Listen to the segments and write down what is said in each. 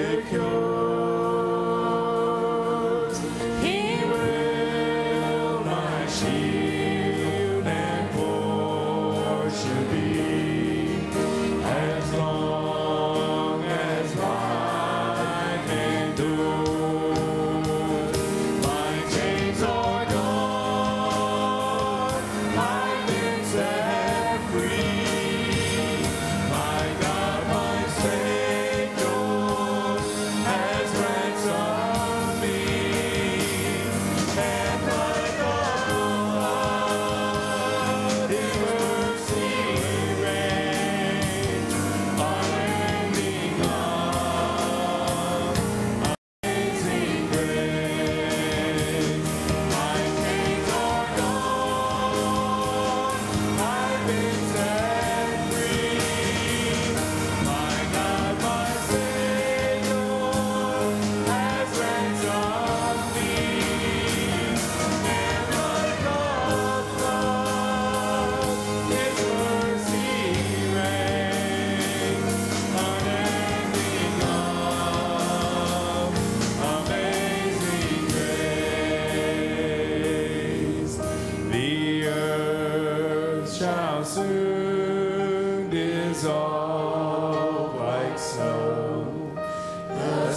secure.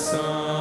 sun.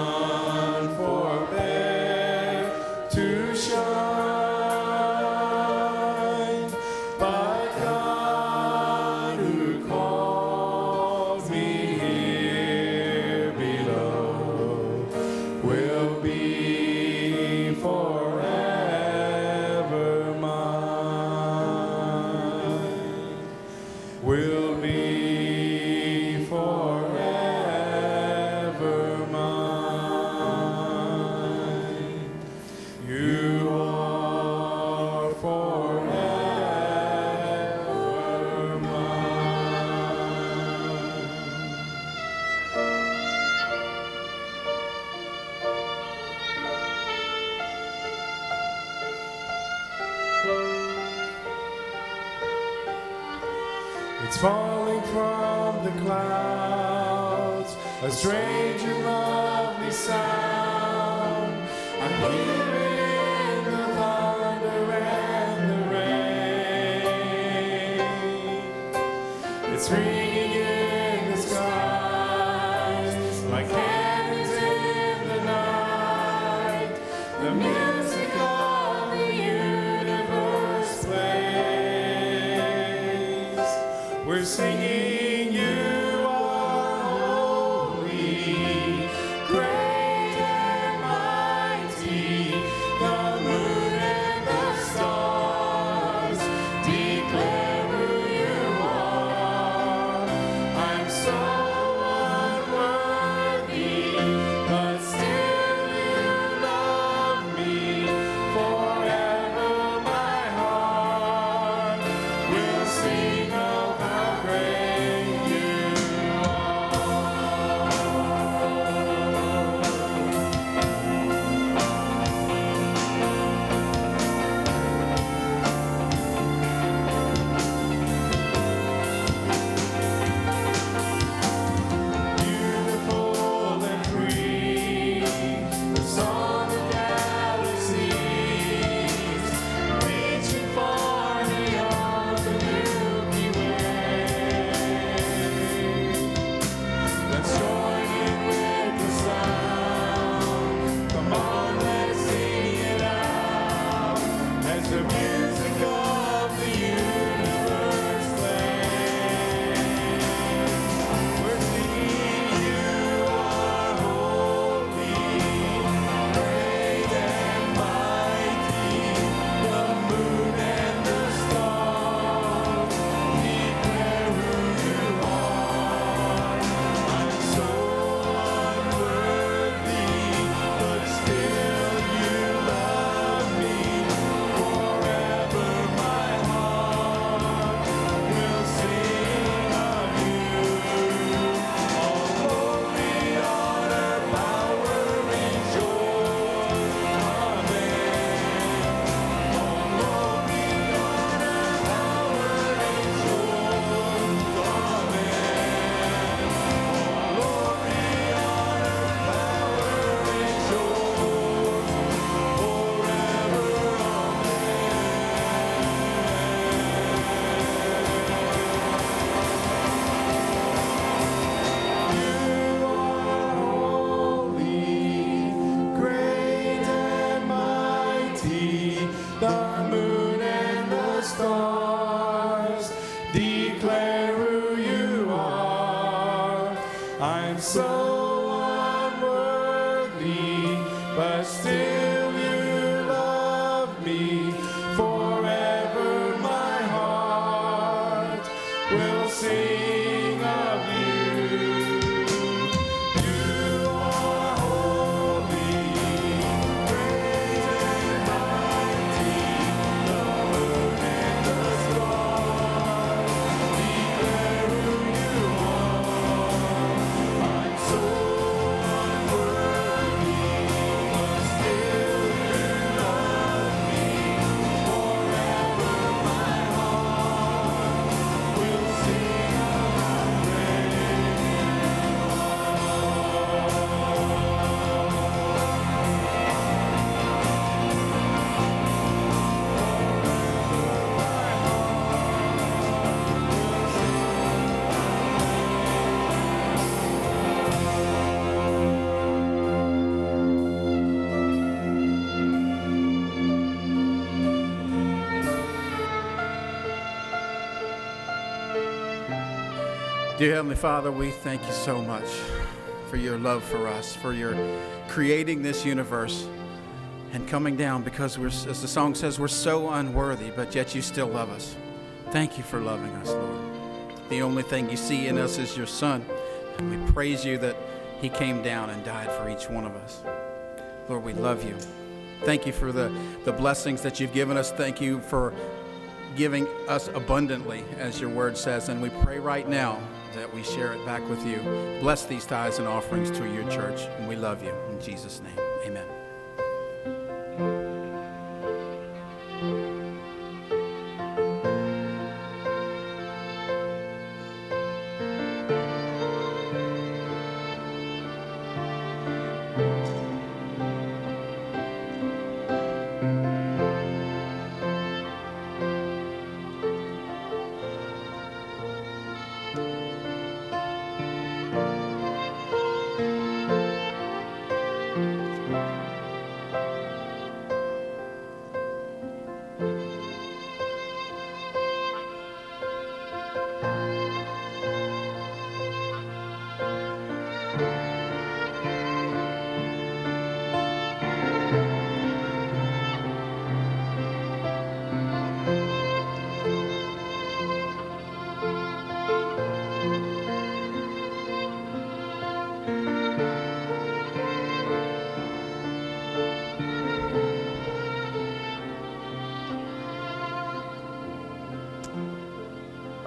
It's falling from the clouds, a strange and lovely sound. I'm here. singing. sing. Dear Heavenly Father, we thank you so much for your love for us, for your creating this universe and coming down because we're, as the song says, we're so unworthy, but yet you still love us. Thank you for loving us, Lord. The only thing you see in us is your Son, and we praise you that he came down and died for each one of us. Lord, we love you. Thank you for the, the blessings that you've given us. Thank you for giving us abundantly, as your word says. And we pray right now that we share it back with you. Bless these tithes and offerings to your church. And we love you. In Jesus' name, amen.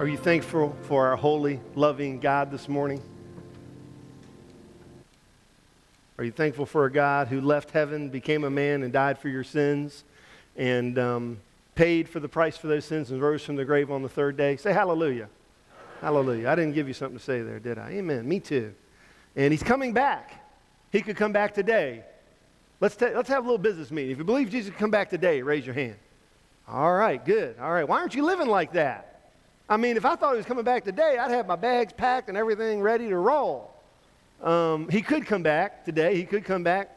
Are you thankful for our holy, loving God this morning? Are you thankful for a God who left heaven, became a man, and died for your sins, and um, paid for the price for those sins and rose from the grave on the third day? Say hallelujah. Hallelujah. I didn't give you something to say there, did I? Amen. Me too. And he's coming back. He could come back today. Let's, ta- let's have a little business meeting. If you believe Jesus could come back today, raise your hand. All right, good. All right. Why aren't you living like that? I mean, if I thought he was coming back today, I'd have my bags packed and everything ready to roll. Um, he could come back today. He could come back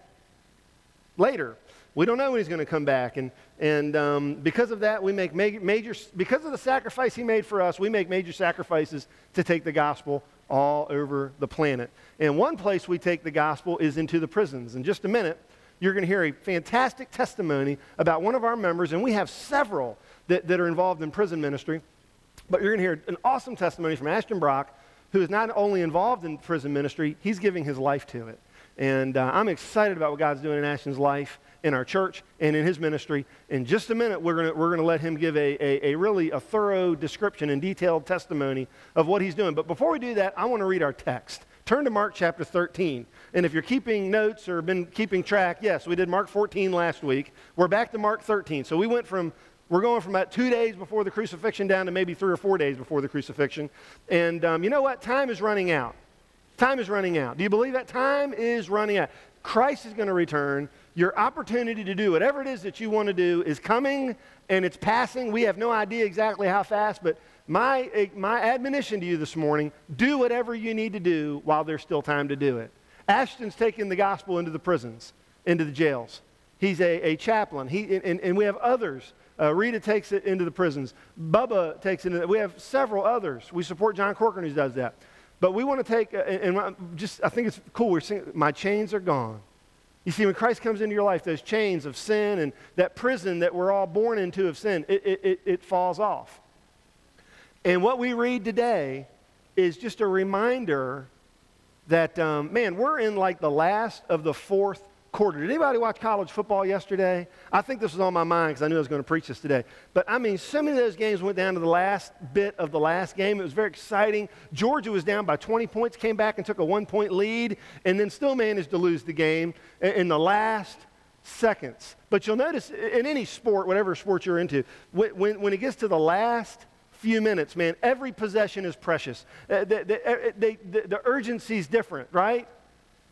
later. We don't know when he's going to come back. And, and um, because of that, we make major, major, because of the sacrifice he made for us, we make major sacrifices to take the gospel all over the planet. And one place we take the gospel is into the prisons. In just a minute, you're going to hear a fantastic testimony about one of our members, and we have several that, that are involved in prison ministry. But you're going to hear an awesome testimony from Ashton Brock, who is not only involved in prison ministry, he's giving his life to it. And uh, I'm excited about what God's doing in Ashton's life, in our church, and in his ministry. In just a minute, we're going we're gonna let him give a, a, a really a thorough description and detailed testimony of what he's doing. But before we do that, I want to read our text. Turn to Mark chapter 13. And if you're keeping notes or been keeping track, yes, we did Mark 14 last week. We're back to Mark 13. So we went from we're going from about two days before the crucifixion down to maybe three or four days before the crucifixion. And um, you know what? Time is running out. Time is running out. Do you believe that? Time is running out. Christ is going to return. Your opportunity to do whatever it is that you want to do is coming and it's passing. We have no idea exactly how fast, but my, my admonition to you this morning do whatever you need to do while there's still time to do it. Ashton's taking the gospel into the prisons, into the jails. He's a, a chaplain. He, and, and we have others uh, Rita takes it into the prisons. Bubba takes it into, we have several others. We support John Corcoran who does that. But we want to take, uh, and, and just, I think it's cool. We're singing, My chains are gone. You see, when Christ comes into your life, those chains of sin and that prison that we're all born into of sin, it, it, it, it falls off. And what we read today is just a reminder that, um, man, we're in like the last of the fourth quarter. Did anybody watch college football yesterday? I think this was on my mind because I knew I was going to preach this today. But I mean, so many of those games went down to the last bit of the last game. It was very exciting. Georgia was down by 20 points, came back and took a one point lead, and then still managed to lose the game in the last seconds. But you'll notice in any sport, whatever sport you're into, when, when it gets to the last few minutes, man, every possession is precious. Uh, the, the, the, the urgency is different, right?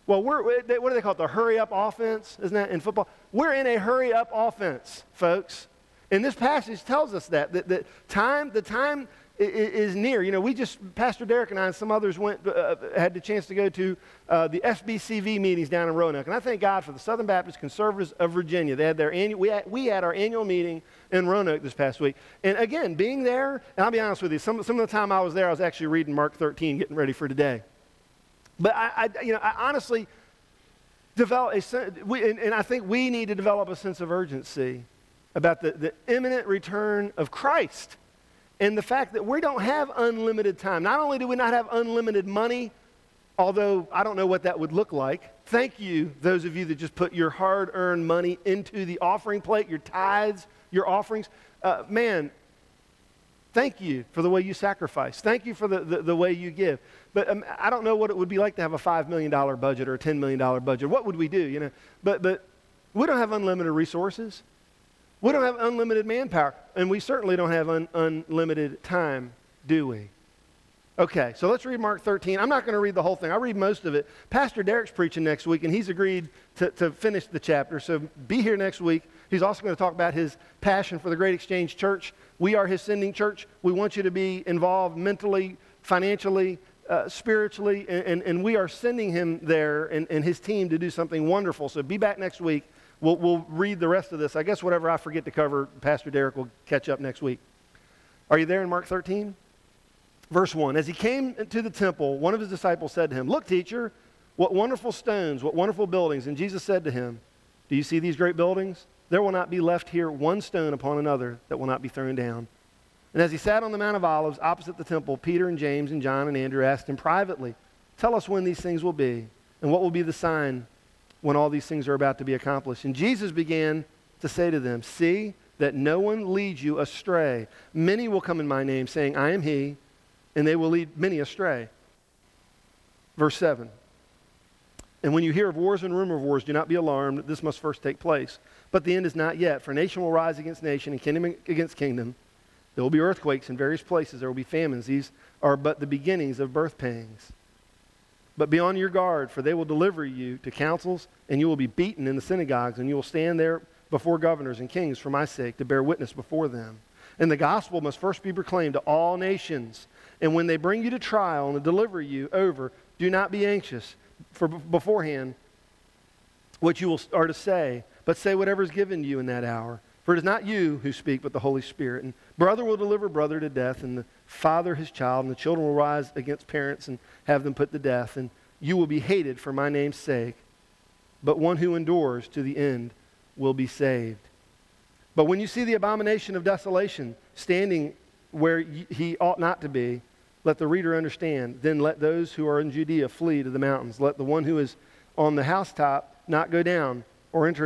Well, we're, what do they call it? The hurry up offense, isn't that in football? We're in a hurry up offense, folks. And this passage tells us that, that, that time, the time is near. You know, we just, Pastor Derek and I and some others went, uh, had the chance to go to uh, the SBCV meetings down in Roanoke. And I thank God for the Southern Baptist Conservatives of Virginia. They had their annual, we had, we had our annual meeting in Roanoke this past week. And again, being there, and I'll be honest with you, some, some of the time I was there, I was actually reading Mark 13, getting ready for today. But I, I you know, I honestly develop a we, and, and I think we need to develop a sense of urgency about the, the imminent return of Christ and the fact that we don't have unlimited time. Not only do we not have unlimited money, although I don't know what that would look like. Thank you, those of you that just put your hard earned money into the offering plate, your tithes, your offerings. Uh, man, thank you for the way you sacrifice. Thank you for the, the, the way you give. But um, I don't know what it would be like to have a $5 million budget or a $10 million budget. What would we do, you know? But, but we don't have unlimited resources. We don't have unlimited manpower. And we certainly don't have un- unlimited time, do we? Okay, so let's read Mark 13. I'm not going to read the whole thing. I'll read most of it. Pastor Derek's preaching next week, and he's agreed to, to finish the chapter. So be here next week. He's also going to talk about his passion for the Great Exchange Church. We are his sending church. We want you to be involved mentally, financially, uh, spiritually, and, and, and we are sending him there and, and his team to do something wonderful. So be back next week. We'll, we'll read the rest of this. I guess whatever I forget to cover, Pastor Derek will catch up next week. Are you there in Mark 13? Verse 1 As he came to the temple, one of his disciples said to him, Look, teacher, what wonderful stones, what wonderful buildings. And Jesus said to him, Do you see these great buildings? There will not be left here one stone upon another that will not be thrown down. And as he sat on the Mount of Olives opposite the temple, Peter and James and John and Andrew asked him privately, Tell us when these things will be, and what will be the sign when all these things are about to be accomplished. And Jesus began to say to them, See that no one leads you astray. Many will come in my name, saying, I am he and they will lead many astray. Verse 7. And when you hear of wars and rumor of wars, do not be alarmed. This must first take place. But the end is not yet, for nation will rise against nation and kingdom against kingdom. There will be earthquakes in various places. There will be famines. These are but the beginnings of birth pangs. But be on your guard, for they will deliver you to councils, and you will be beaten in the synagogues, and you will stand there before governors and kings for my sake to bear witness before them. And the gospel must first be proclaimed to all nations. And when they bring you to trial and deliver you over, do not be anxious for beforehand what you will, are to say, but say whatever is given you in that hour. For it is not you who speak, but the Holy Spirit. And brother will deliver brother to death, and the father his child, and the children will rise against parents and have them put to death. And you will be hated for my name's sake, but one who endures to the end will be saved. But when you see the abomination of desolation standing where he ought not to be, let the reader understand. Then let those who are in Judea flee to the mountains. Let the one who is on the housetop not go down or enter